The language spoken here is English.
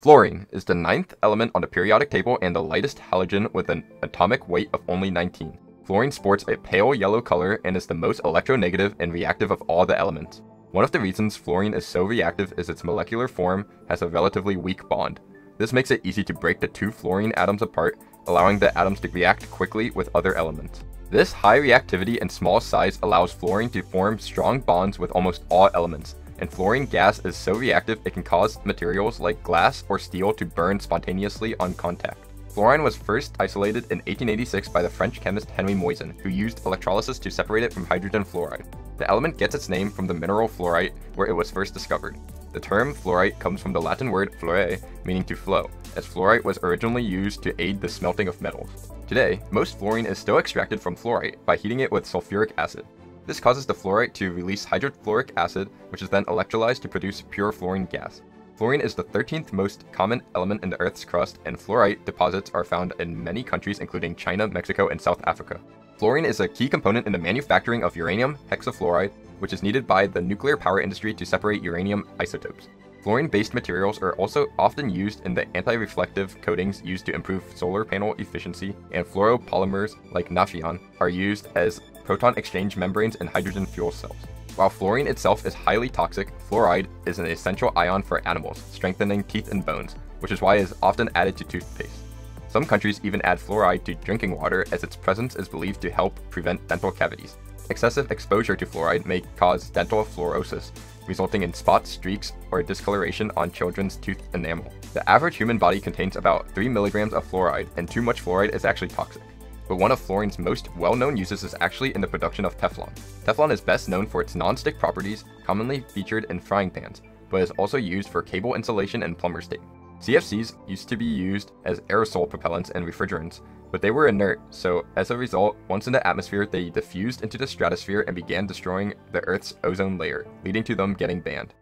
Fluorine is the ninth element on the periodic table and the lightest halogen with an atomic weight of only 19. Fluorine sports a pale yellow color and is the most electronegative and reactive of all the elements. One of the reasons fluorine is so reactive is its molecular form has a relatively weak bond. This makes it easy to break the two fluorine atoms apart, allowing the atoms to react quickly with other elements. This high reactivity and small size allows fluorine to form strong bonds with almost all elements, and fluorine gas is so reactive it can cause materials like glass or steel to burn spontaneously on contact. Fluorine was first isolated in 1886 by the French chemist Henri Moissan, who used electrolysis to separate it from hydrogen fluoride. The element gets its name from the mineral fluorite, where it was first discovered. The term fluorite comes from the Latin word fluere, meaning to flow, as fluorite was originally used to aid the smelting of metals. Today, most fluorine is still extracted from fluorite by heating it with sulfuric acid. This causes the fluorite to release hydrofluoric acid, which is then electrolyzed to produce pure fluorine gas. Fluorine is the 13th most common element in the Earth's crust, and fluorite deposits are found in many countries including China, Mexico, and South Africa. Fluorine is a key component in the manufacturing of uranium hexafluoride, which is needed by the nuclear power industry to separate uranium isotopes. Fluorine-based materials are also often used in the anti-reflective coatings used to improve solar panel efficiency, and fluoropolymers like Nafion are used as proton exchange membranes in hydrogen fuel cells. While fluorine itself is highly toxic, fluoride is an essential ion for animals, strengthening teeth and bones, which is why it is often added to toothpaste. Some countries even add fluoride to drinking water as its presence is believed to help prevent dental cavities. Excessive exposure to fluoride may cause dental fluorosis, resulting in spots, streaks, or discoloration on children's tooth enamel. The average human body contains about 3 milligrams of fluoride, and too much fluoride is actually toxic but one of fluorine's most well-known uses is actually in the production of Teflon. Teflon is best known for its non-stick properties, commonly featured in frying pans, but is also used for cable insulation and plumber's tape. CFCs used to be used as aerosol propellants and refrigerants, but they were inert, so as a result, once in the atmosphere, they diffused into the stratosphere and began destroying the Earth's ozone layer, leading to them getting banned.